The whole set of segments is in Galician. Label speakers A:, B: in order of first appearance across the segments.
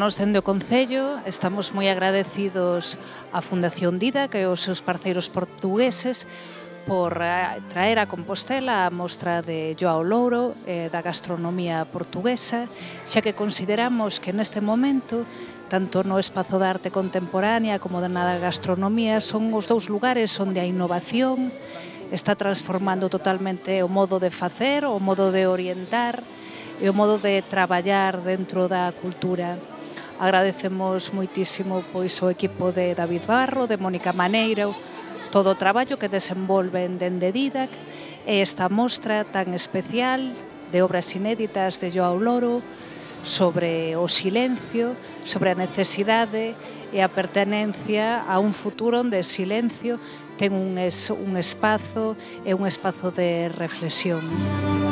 A: Nós dende o Concello. Estamos moi agradecidos á Fundación Dida que os seus parceiros portugueses por eh, traer a Compostela a mostra de Joao Louro eh, da gastronomía portuguesa, xa que consideramos que neste momento tanto no espazo da arte contemporánea como na gastronomía son os dous lugares onde a innovación está transformando totalmente o modo de facer, o modo de orientar, e o modo de traballar dentro da cultura. Agradecemos moitísimo pois o equipo de David Barro, de Mónica Maneiro, todo o traballo que desenvolven dende Didac e esta mostra tan especial de obras inéditas de Joao Loro sobre o silencio, sobre a necesidade e a pertenencia a un futuro onde o silencio ten un, es, un espazo e un espazo de reflexión.
B: Música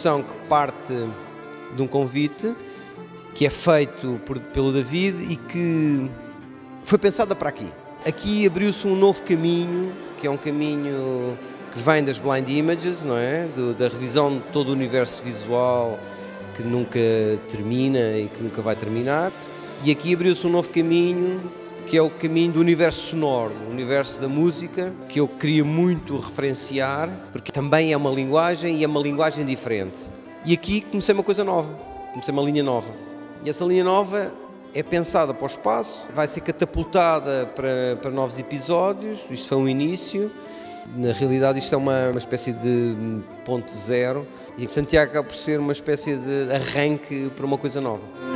B: exposição que parte de um convite que é feito por, pelo David e que foi pensada para aqui. Aqui abriu-se um novo caminho, que é um caminho que vem das blind images, não é? Do, da revisão de todo o universo visual que nunca termina e que nunca vai terminar. E aqui abriu-se um novo caminho que é o caminho do universo sonoro, o universo da música, que eu queria muito referenciar, porque também é uma linguagem e é uma linguagem diferente. E aqui comecei uma coisa nova, comecei uma linha nova. E essa linha nova é pensada para o espaço, vai ser catapultada para, para novos episódios, isto foi um início. Na realidade, isto é uma, uma espécie de ponto zero e Santiago acaba por ser uma espécie de arranque para uma coisa nova.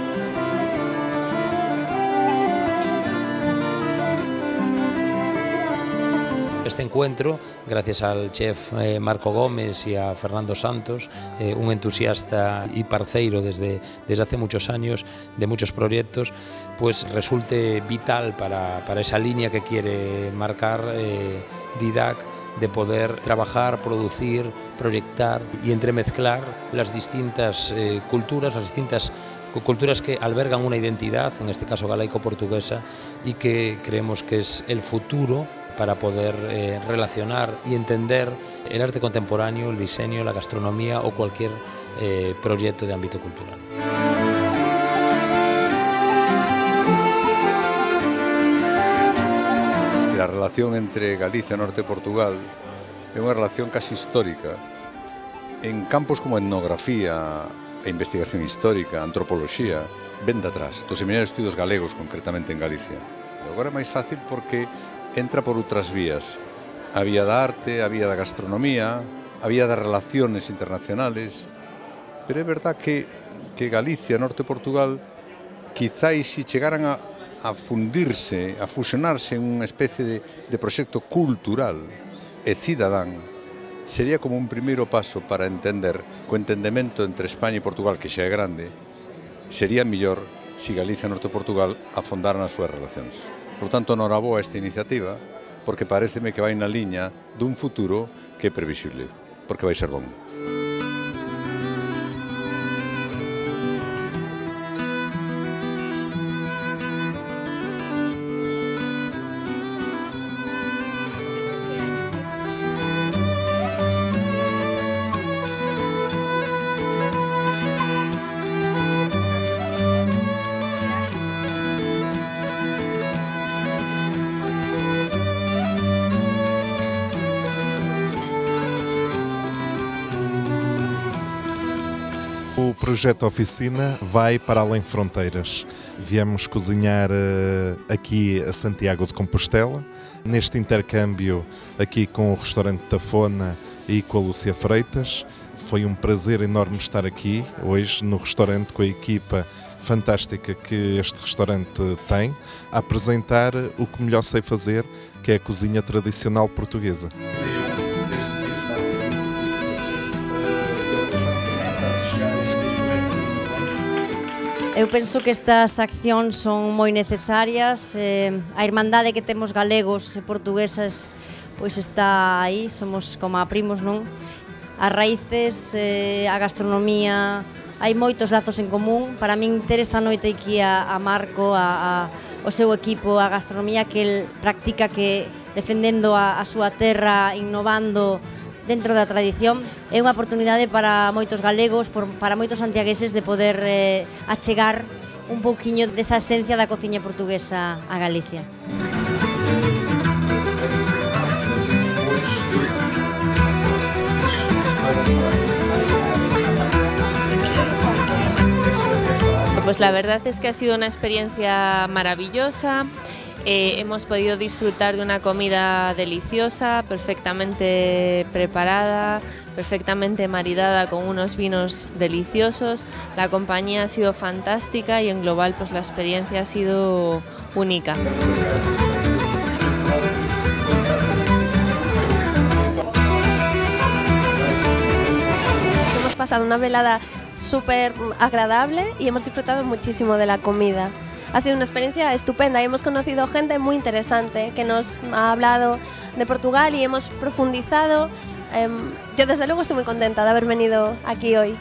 C: Este encuentro, gracias al chef eh, Marco Gómez y a Fernando Santos, eh, un entusiasta y parceiro desde, desde hace muchos años de muchos proyectos, pues resulte vital para, para esa línea que quiere marcar eh, Didac de poder trabajar, producir, proyectar y entremezclar las distintas culturas, las distintas culturas que albergan una identidad, en este caso galaico-portuguesa, y que creemos que es el futuro para poder eh, relacionar y entender el arte contemporáneo, el diseño, la gastronomía o cualquier eh, proyecto de ámbito cultural.
D: La relación entre Galicia, Norte e Portugal é unha relación casi histórica. En campos como etnografía, e investigación histórica, antropoloxía, ven de atrás, do Seminario de Estudos Galegos, concretamente en Galicia. E agora é máis fácil porque entra por outras vías. A vía da arte, a vía da gastronomía, a vía das relaciones internacionales. Pero é verdad que, que Galicia, Norte de Portugal, quizáis se chegaran a, a fundirse, a fusionarse en unha especie de, de proxecto cultural e cidadán, sería como un primeiro paso para entender co entendemento entre España e Portugal, que xa é grande, sería mellor se Galicia e Norte de Portugal afondaran as súas relacións. Por tanto, noraboa esta iniciativa, porque pareceme que vai na liña dun futuro que é previsible, porque vai ser bon. Bom.
E: projeto Oficina vai para além fronteiras. Viemos cozinhar uh, aqui a Santiago de Compostela, neste intercâmbio aqui com o restaurante Tafona e com a Lúcia Freitas. Foi um prazer enorme estar aqui hoje no restaurante com a equipa fantástica que este restaurante tem, a apresentar o que melhor sei fazer, que é a cozinha tradicional portuguesa.
F: Eu penso que estas accións son moi necesarias. Eh, a irmandade que temos galegos e portuguesas pois está aí, somos como a primos, non? As raíces, eh, a gastronomía, hai moitos lazos en común. Para min ter esta noite aquí a, a Marco, a, a, o seu equipo, a gastronomía que el practica que defendendo a, a súa terra, innovando, dentro da tradición é unha oportunidade para moitos galegos, por, para moitos santiagueses de poder eh, achegar un pouquiño desa esencia da cociña portuguesa a Galicia.
G: Pues la verdad es que ha sido una experiencia maravillosa. Eh, hemos podido disfrutar de una comida deliciosa, perfectamente preparada, perfectamente maridada con unos vinos deliciosos. La compañía ha sido fantástica y en global pues la experiencia ha sido única.
H: Hemos pasado una velada súper agradable y hemos disfrutado muchísimo de la comida. Ha sido una experiencia estupenda y hemos conocido gente muy interesante que nos ha hablado de Portugal y hemos profundizado. Em, yo desde luego estoy muy contenta de haber venido aquí hoy.